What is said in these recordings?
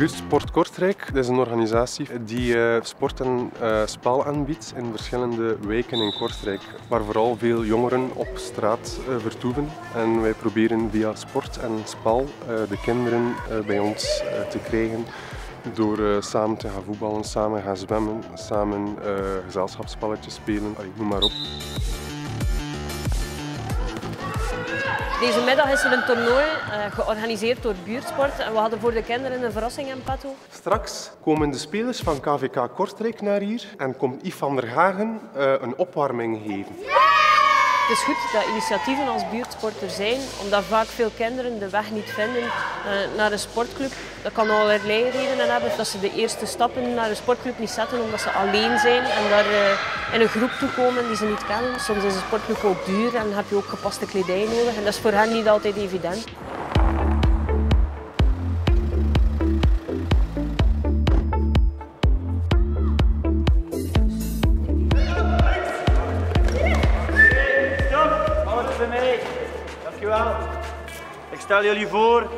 Buurtsport Kortrijk dat is een organisatie die uh, sport en uh, spel aanbiedt in verschillende wijken in Kortrijk, waar vooral veel jongeren op straat uh, vertoeven. En wij proberen via sport en spel de kinderen bij ons te krijgen door samen te gaan voetballen, samen gaan zwemmen, samen gezelschapsspelletjes spelen, noem maar op. Deze middag is er een toernooi uh, georganiseerd door Buurtsport en we hadden voor de kinderen een verrassing in petto. Straks komen de spelers van KVK Kortrijk naar hier en komt Yves van der Hagen uh, een opwarming geven. Het is goed dat initiatieven als buurtsport er zijn, omdat vaak veel kinderen de weg niet vinden uh, naar een sportclub. Dat kan allerlei redenen hebben. Dat ze de eerste stappen naar een sportclub niet zetten omdat ze alleen zijn en daar uh, in een groep toekomen die ze niet kennen. Soms is een sportclub ook duur en heb je ook gepaste kledij nodig. En dat is voor hen niet altijd evident. Dankjewel. Ik stel jullie voor.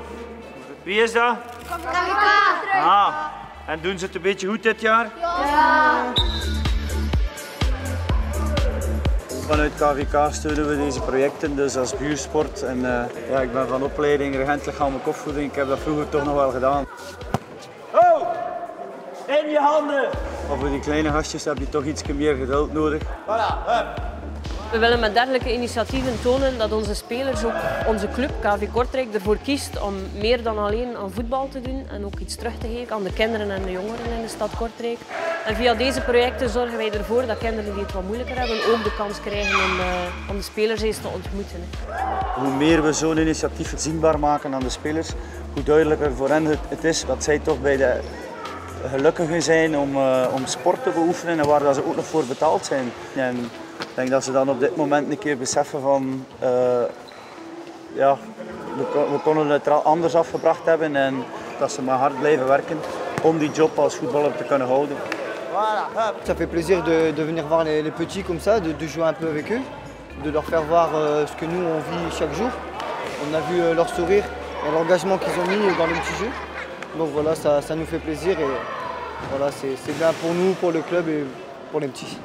Wie is dat? KVK. Ah, en doen ze het een beetje goed dit jaar? Ja. Vanuit KVK steunen we deze projecten, dus als buursport. En, uh, ja, ik ben van opleiding regent lichamelijke opvoeding. Ik heb dat vroeger toch nog wel gedaan. Oh! In je handen! Maar voor die kleine gastjes heb je toch iets meer geduld nodig. Voilà, hup. We willen met dergelijke initiatieven tonen dat onze spelers, ook onze club KV Kortrijk, ervoor kiest om meer dan alleen aan voetbal te doen en ook iets terug te geven aan de kinderen en de jongeren in de stad Kortrijk. En via deze projecten zorgen wij ervoor dat kinderen die het wat moeilijker hebben ook de kans krijgen om, uh, om de spelers eens te ontmoeten. Hoe meer we zo'n initiatief zichtbaar maken aan de spelers, hoe duidelijker voor hen het is dat zij toch bij de gelukkigen zijn om, uh, om sport te beoefenen en waar dat ze ook nog voor betaald zijn. En ik denk dat ze dan op dit moment een keer beseffen van uh, ja, we, we, konden het er anders afgebracht hebben en dat ze maar hard blijven werken om die job als voetballer te kunnen houden. Voilà, ça fait plaisir de, de venir voir les, les petits comme ça, de, de, jouer un peu avec eux, de leur faire voir euh, ce que nous on vit chaque jour. On a vu euh, leur sourire et l'engagement qu'ils ont mis dans les petits jeux. Donc voilà, ça, ça nous fait plaisir et voilà, c'est bien pour nous, pour le club et pour les petits.